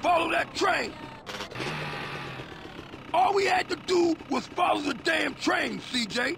follow that train. All we had to do was follow the damn train, CJ.